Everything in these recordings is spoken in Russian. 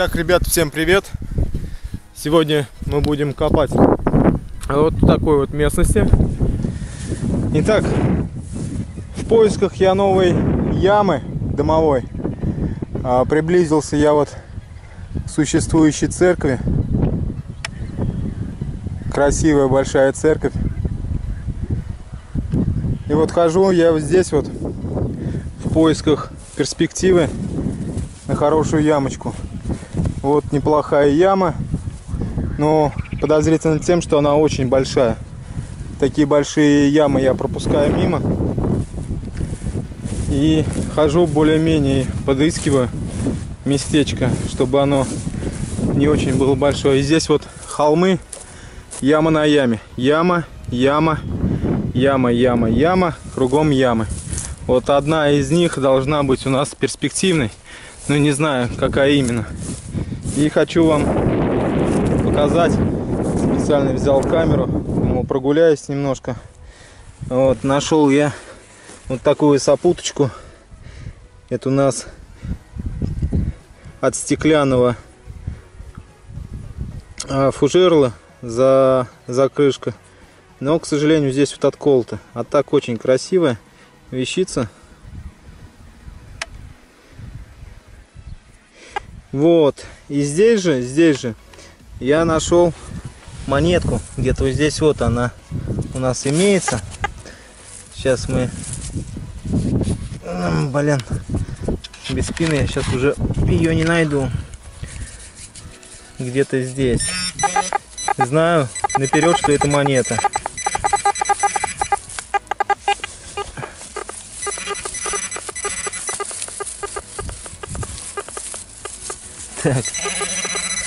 Итак, ребят, всем привет! Сегодня мы будем копать вот такой вот местности. Итак, в поисках я новой ямы домовой. А, приблизился я вот к существующей церкви. Красивая большая церковь. И вот хожу я вот здесь вот в поисках перспективы на хорошую ямочку. Вот неплохая яма, но подозрительно тем, что она очень большая. Такие большие ямы я пропускаю мимо. И хожу более-менее, подыскиваю местечко, чтобы оно не очень было большое. И здесь вот холмы, яма на яме. Яма, яма, яма, яма, яма, кругом ямы. Вот одна из них должна быть у нас перспективной, но не знаю, какая именно. И хочу вам показать, специально взял камеру, думал прогуляюсь немножко. Вот, нашел я вот такую сопуточку. Это у нас от стеклянного а, фужерла за, за крышка. Но, к сожалению, здесь вот отколото. А так очень красивая вещица. Вот. И здесь же, здесь же я нашел монетку. Где-то вот здесь вот она у нас имеется. Сейчас мы... Блин. Без спины я сейчас уже ее не найду. Где-то здесь. Знаю наперед, что это монета. Так,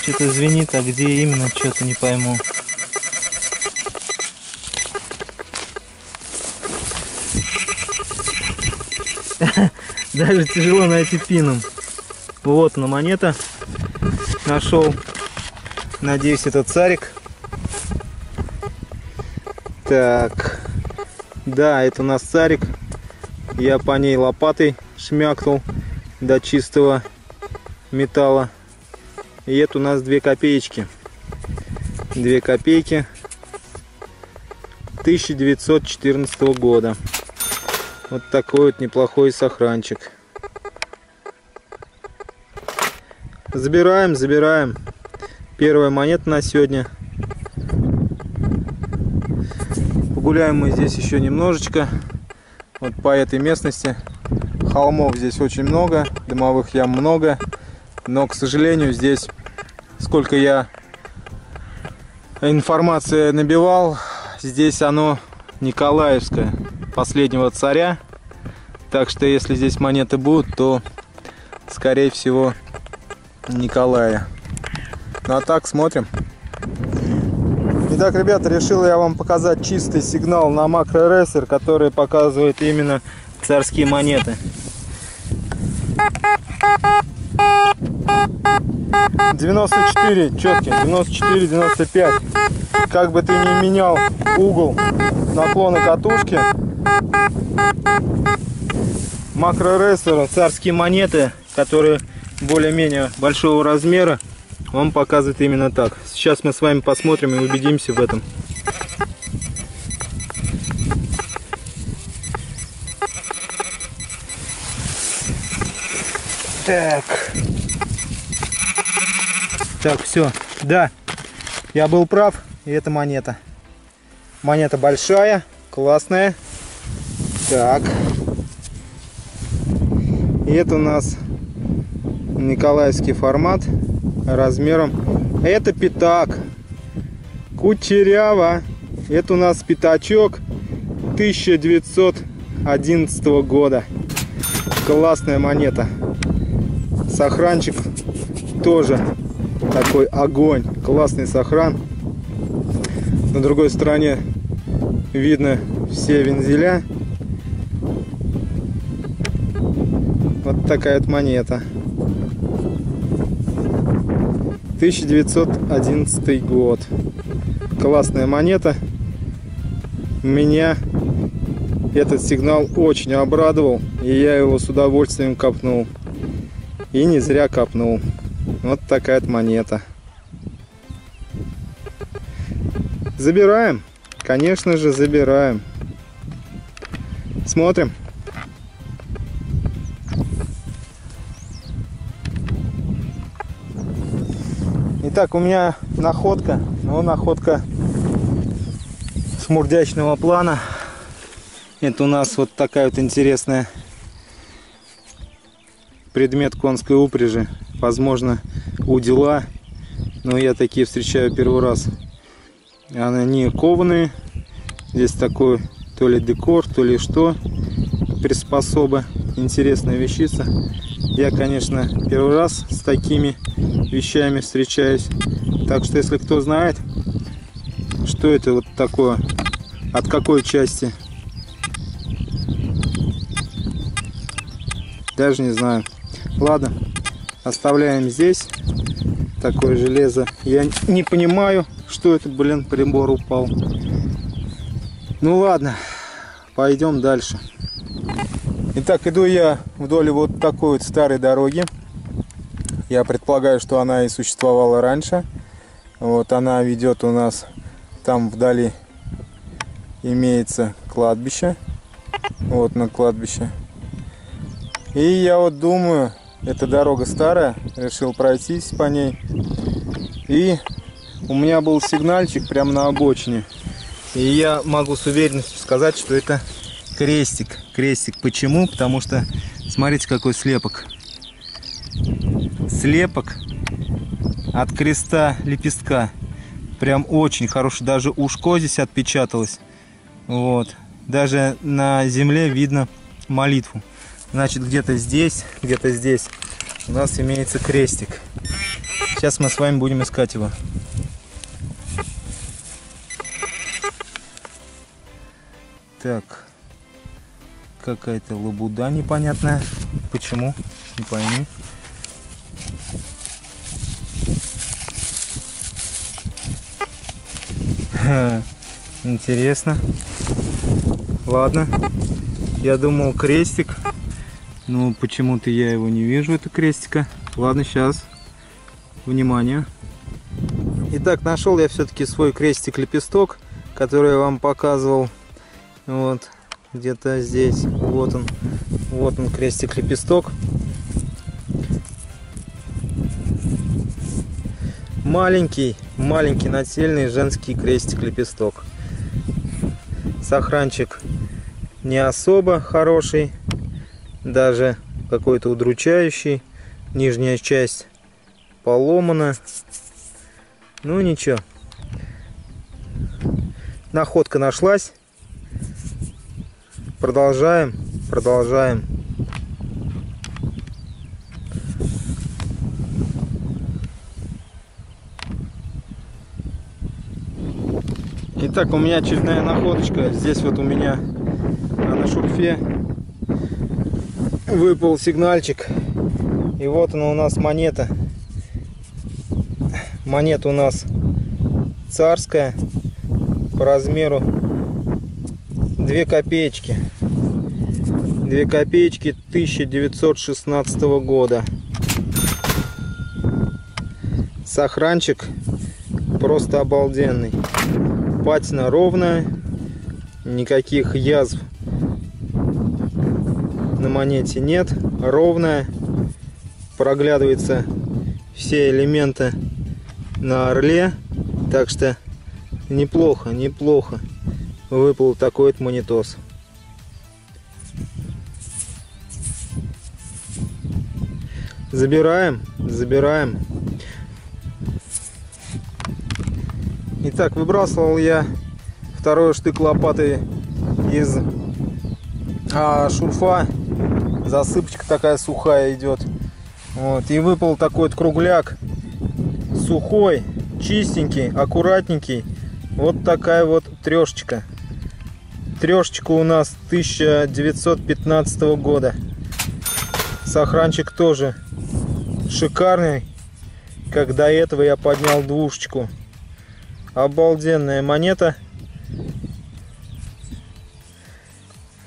что-то звенит, а где именно, что-то не пойму. Даже тяжело найти пином. Вот она монета. Нашел. Надеюсь, это царик. Так. Да, это у нас царик. Я по ней лопатой шмякнул до чистого металла. И это у нас 2 копеечки. 2 копейки 1914 года. Вот такой вот неплохой сохранчик. Забираем, забираем. Первая монета на сегодня. Погуляем мы здесь еще немножечко. Вот по этой местности. Холмов здесь очень много, дымовых ям много. Но, к сожалению, здесь, сколько я информации набивал, здесь оно Николаевское, последнего царя. Так что, если здесь монеты будут, то, скорее всего, Николая. Ну а так, смотрим. Итак, ребята, решил я вам показать чистый сигнал на макроресер, который показывает именно царские монеты. 94 четкий, 94, 95. Как бы ты ни менял угол наклона катушки, макрорейсера, царские монеты, которые более-менее большого размера, он показывает именно так. Сейчас мы с вами посмотрим и убедимся в этом. Так. Так, все. Да, я был прав. И это монета. Монета большая, классная. Так. И это у нас Николаевский формат размером. Это пятак. Кучерява. Это у нас пятачок 1911 года. Классная монета. Сохранчик тоже такой огонь. Классный сохран. На другой стороне видно все вензеля. Вот такая вот монета. 1911 год. Классная монета. Меня этот сигнал очень обрадовал, и я его с удовольствием копнул. И не зря копнул. Вот такая вот монета. Забираем. Конечно же, забираем. Смотрим. Итак, у меня находка. Ну, находка смурдячного плана. Это у нас вот такая вот интересная предмет конской упряжи. Возможно, удила. Но я такие встречаю первый раз. Они кованые. Здесь такой то ли декор, то ли что. Приспособа. Интересная вещица. Я, конечно, первый раз с такими вещами встречаюсь. Так что, если кто знает, что это вот такое, от какой части, даже не знаю. Ладно, оставляем здесь такое железо. Я не понимаю, что это, блин, прибор упал. Ну ладно, пойдем дальше. Итак, иду я вдоль вот такой вот старой дороги. Я предполагаю, что она и существовала раньше. Вот она ведет у нас там вдали имеется кладбище. Вот на кладбище. И я вот думаю, эта дорога старая, решил пройтись по ней. И у меня был сигнальчик прямо на обочине. И я могу с уверенностью сказать, что это крестик. Крестик. Почему? Потому что, смотрите, какой слепок. Слепок от креста лепестка. Прям очень хороший. Даже ушко здесь отпечаталось. Вот. Даже на земле видно молитву. Значит, где-то здесь, где-то здесь у нас имеется крестик. Сейчас мы с вами будем искать его. Так. Какая-то лабуда непонятная. Почему? Не пойми. Интересно. Ладно. Я думал крестик. Но почему-то я его не вижу, это крестика. Ладно, сейчас. Внимание. Итак, нашел я все-таки свой крестик-лепесток, который я вам показывал. Вот, где-то здесь. Вот он. Вот он, крестик-лепесток. Маленький, маленький нательный женский крестик-лепесток. Сохранчик не особо хороший, даже какой-то удручающий. Нижняя часть поломана. Ну ничего. Находка нашлась. Продолжаем, продолжаем. Итак, у меня очередная находочка. Здесь вот у меня на шурфе выпал сигнальчик. И вот она у нас монета. Монета у нас царская по размеру 2 копеечки. 2 копеечки 1916 года. Сохранчик просто обалденный. Патина ровная, никаких язв монете нет, ровная, проглядываются все элементы на орле, так что неплохо, неплохо выпал такой вот монитос. Забираем, забираем. Итак, выбрасывал я второй штык лопаты из а, шурфа засыпочка такая сухая идет. Вот, и выпал такой вот кругляк. Сухой, чистенький, аккуратненький. Вот такая вот трешечка. Трешечка у нас 1915 года. Сохранчик тоже шикарный. Как до этого я поднял двушечку. Обалденная монета.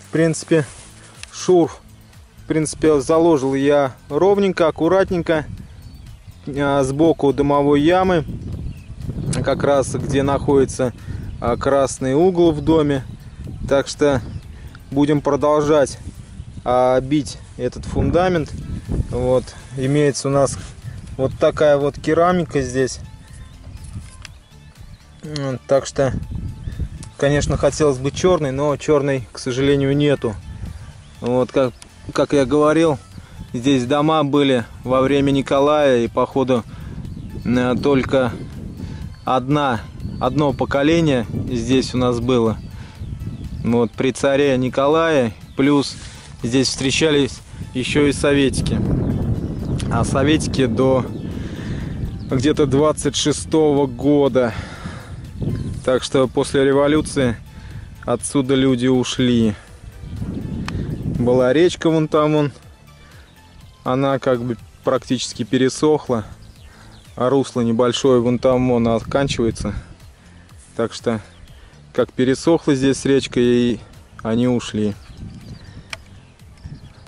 В принципе, шурф в принципе, заложил я ровненько, аккуратненько. а, сбоку дымовой ямы, как раз где находится а, красный угол в доме. Так что будем продолжать а, бить этот фундамент. Вот, имеется у нас вот такая вот керамика здесь. Так что, конечно, хотелось бы черный, но черный, к сожалению, нету. Вот, как, как я говорил, здесь дома были во время Николая, и походу э, только одна, одно поколение здесь у нас было. Вот, при царе Николае, плюс здесь встречались еще и советики. А советики до где-то 26 -го года. Так что после революции отсюда люди ушли. Была речка вон там вон. Она как бы практически пересохла. А русло небольшое вон там вон оканчивается. Так что как пересохла здесь речка и они ушли.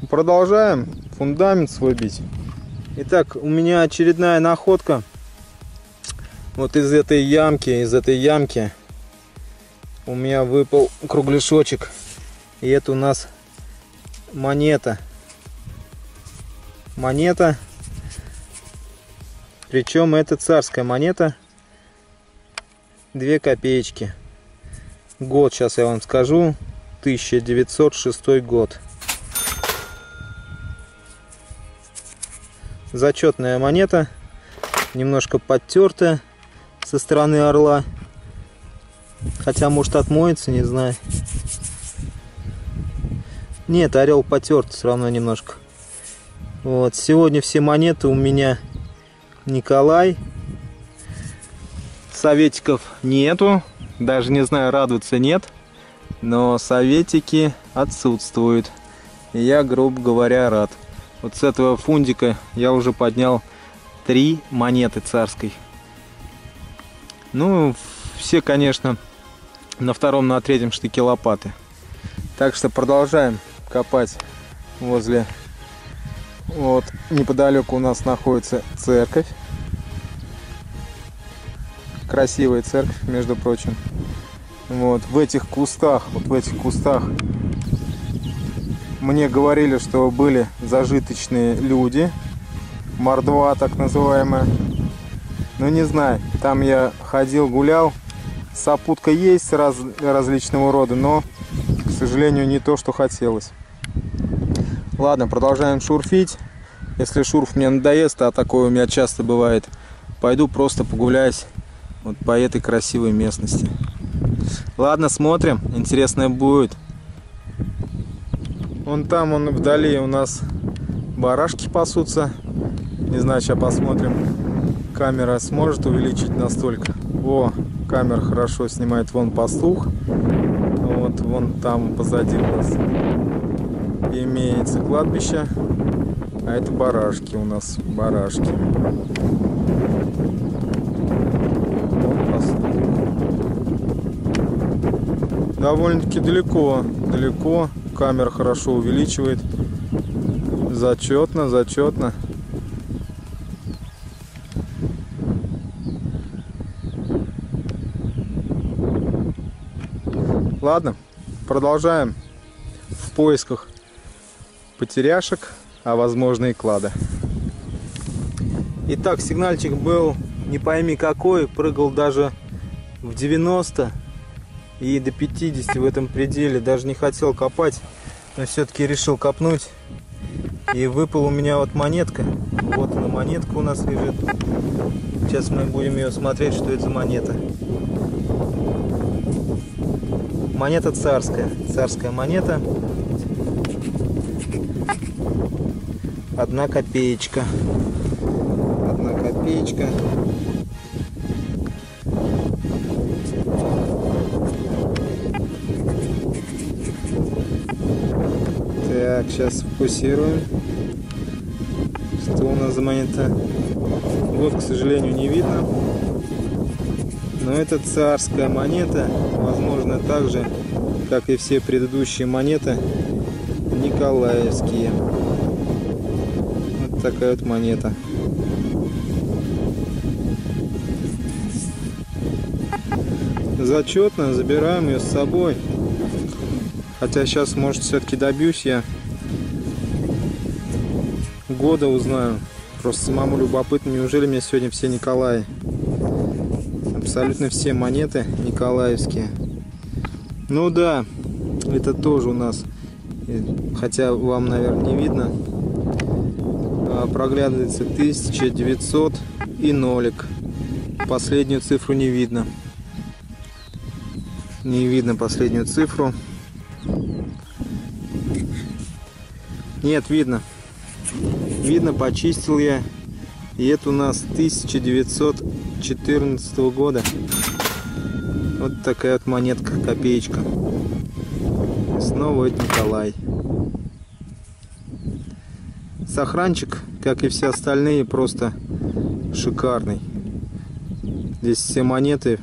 Продолжаем фундамент свой бить. Итак, у меня очередная находка. Вот из этой ямки, из этой ямки у меня выпал кругляшочек. И это у нас монета. Монета. Причем это царская монета. Две копеечки. Год сейчас я вам скажу. 1906 год. Зачетная монета, немножко подтертая со стороны орла. Хотя, может, отмоется, не знаю. Нет, орел потерт все равно немножко. Вот, сегодня все монеты у меня Николай. Советиков нету. Даже не знаю, радуется нет. Но советики отсутствуют. И я, грубо говоря, рад. Вот с этого фундика я уже поднял три монеты царской. Ну, все, конечно, на втором, на третьем штыке лопаты. Так что продолжаем копать возле... Вот, неподалеку у нас находится церковь. Красивая церковь, между прочим. Вот, в этих кустах, вот в этих кустах мне говорили, что были зажиточные люди, мордва так называемая. Ну не знаю, там я ходил, гулял. Сопутка есть раз, различного рода, но, сожалению, не то, что хотелось. Ладно, продолжаем шурфить. Если шурф мне надоест, а такое у меня часто бывает, пойду просто погуляюсь вот по этой красивой местности. Ладно, смотрим, интересное будет. Вон там, он вдали у нас барашки пасутся. Не знаю, сейчас посмотрим. Камера сможет увеличить настолько. О, камера хорошо снимает вон пастух. Вон там позади у нас имеется кладбище. А это барашки у нас, барашки. Довольно-таки далеко, далеко камера хорошо увеличивает. Зачетно, зачетно. Ладно, продолжаем в поисках потеряшек, а возможно и клада. Итак, сигнальчик был не пойми какой, прыгал даже в 90 и до 50 в этом пределе. Даже не хотел копать, но все-таки решил копнуть. И выпал у меня вот монетка. Вот она монетка у нас лежит. Сейчас мы будем ее смотреть, что это за монета. Монета царская. Царская монета. Одна копеечка. Одна копеечка. Так, сейчас фокусируем. Что у нас за монета? Вот, к сожалению, не видно. Но эта царская монета, возможно, так же, как и все предыдущие монеты, николаевские. Вот такая вот монета. Зачетно, забираем ее с собой. Хотя сейчас, может, все-таки добьюсь я. Года узнаю. Просто самому любопытно, неужели мне сегодня все Николаи. Абсолютно все монеты николаевские. Ну да, это тоже у нас, хотя вам, наверное, не видно, а, проглядывается 1900 и нолик. Последнюю цифру не видно. Не видно последнюю цифру. Нет, видно. Видно, почистил я. И это у нас 1914 года. Вот такая вот монетка, копеечка. И снова это Николай. Сохранчик, как и все остальные, просто шикарный. Здесь все монеты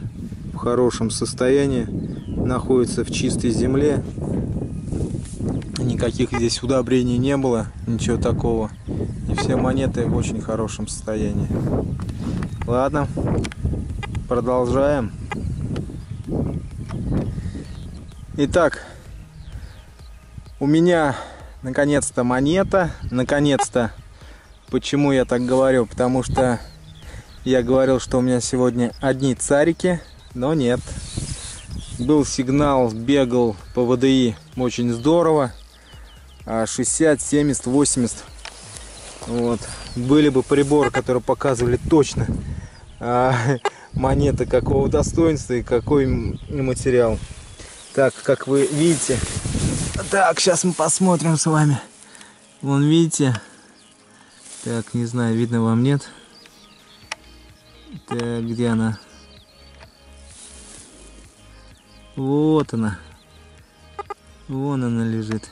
в хорошем состоянии, находятся в чистой земле. Никаких здесь удобрений не было, ничего такого. Все монеты в очень хорошем состоянии. Ладно, продолжаем. Итак, у меня наконец-то монета. Наконец-то. Почему я так говорю? Потому что я говорил, что у меня сегодня одни царики, но нет. Был сигнал, бегал по ВДИ очень здорово. 60, 70, 80. Вот. Были бы приборы, которые показывали точно а, монеты какого достоинства и какой материал. Так, как вы видите. Так, сейчас мы посмотрим с вами. Вон, видите? Так, не знаю, видно вам, нет? Так, где она? Вот она. Вон она лежит.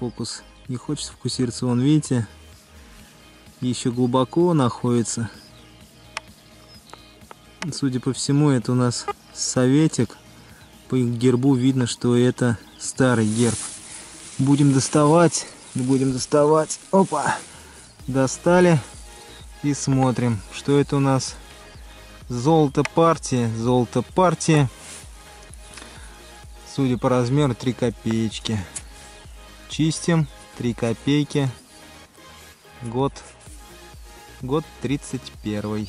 Фокус не хочет фокусироваться. Вон, видите? Еще глубоко находится. Судя по всему, это у нас советик. По гербу видно, что это старый герб. Будем доставать. Будем доставать. Опа! Достали. И смотрим, что это у нас. Золото партии. Золото партии. Судя по размеру, 3 копеечки. Чистим. 3 копейки. Год. Год 31.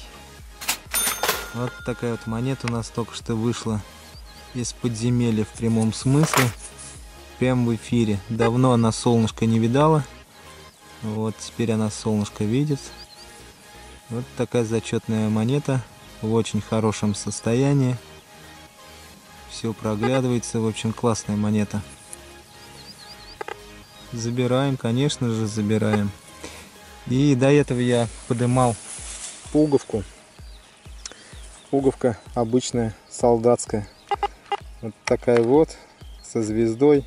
Вот такая вот монета у нас только что вышла из подземелья в прямом смысле. Прям в эфире. Давно она солнышко не видала. Вот теперь она солнышко видит. Вот такая зачетная монета в очень хорошем состоянии. Все проглядывается. В общем, классная монета. Забираем, конечно же, забираем. И до этого я подымал пуговку пуговка обычная солдатская. Вот такая вот, со звездой,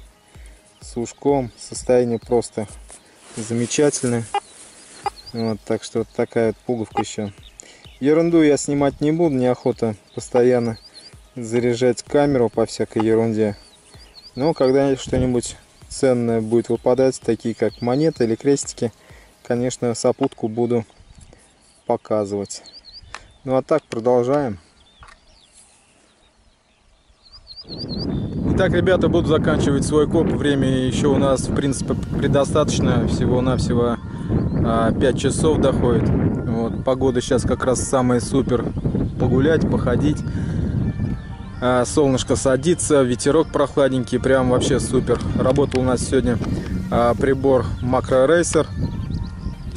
с ушком. Состояние просто замечательное. Вот, так что вот такая вот пуговка еще. Ерунду я снимать не буду, неохота постоянно заряжать камеру по всякой ерунде. Но когда что-нибудь ценное будет выпадать, такие как монеты или крестики, конечно, сопутку буду показывать. Ну а так продолжаем. Итак, ребята, буду заканчивать свой коп. Время еще у нас, в принципе, предостаточно. Всего-навсего 5 а, часов доходит. Вот, погода сейчас как раз самая супер. Погулять, походить. А, солнышко садится, ветерок прохладненький. Прям вообще супер. Работал у нас сегодня а, прибор Racer.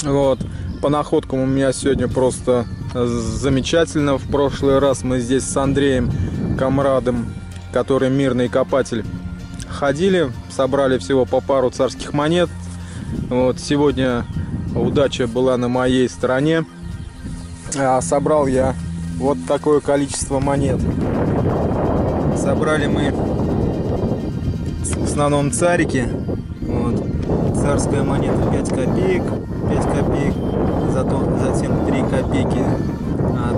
Вот. По находкам у меня сегодня просто замечательно. В прошлый раз мы здесь с Андреем Камрадом, который мирный копатель, ходили, собрали всего по пару царских монет. Вот сегодня удача была на моей стороне. А собрал я вот такое количество монет. Собрали мы в основном царики. Вот. Царская монета 5 копеек, 5 копеек, зато, затем 3 копейки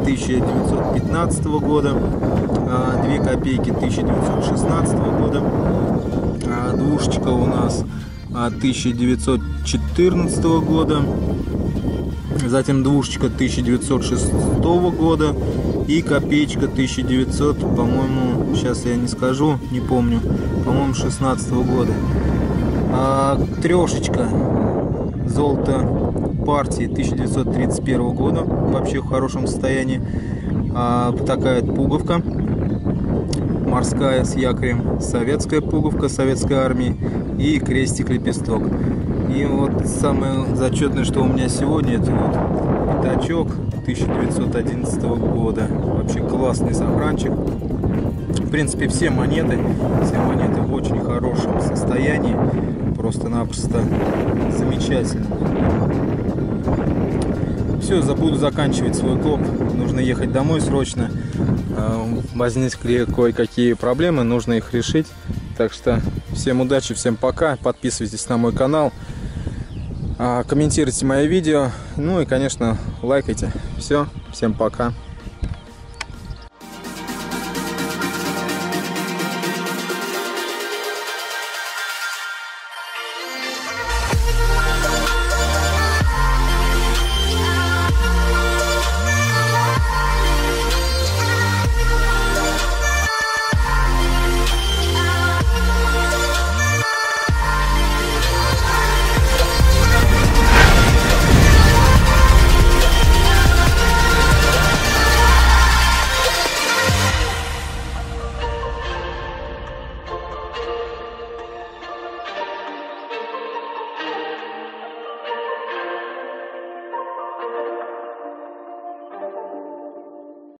1915 года, 2 копейки 1916 года, двушечка у нас 1914 года, затем двушечка 1906 года, И копеечка 1900, по-моему, сейчас я не скажу, не помню, по-моему, 16 года. А, трешечка золото партии 1931 года, вообще в хорошем состоянии. А, такая пуговка морская с якорем, советская пуговка советской армии и крестик-лепесток. И вот самое зачетное, что у меня сегодня, это вот пятачок 1911 года. Вообще классный сохранчик. В принципе, все монеты, все монеты в очень хорошем состоянии. Просто-напросто замечательно. Все, забуду заканчивать свой коп. Нужно ехать домой срочно. А, возникли кое-какие проблемы, нужно их решить. Так что всем удачи, всем пока. Подписывайтесь на мой канал. А, комментируйте мои видео. Ну и, конечно, лайкайте. Все, всем пока.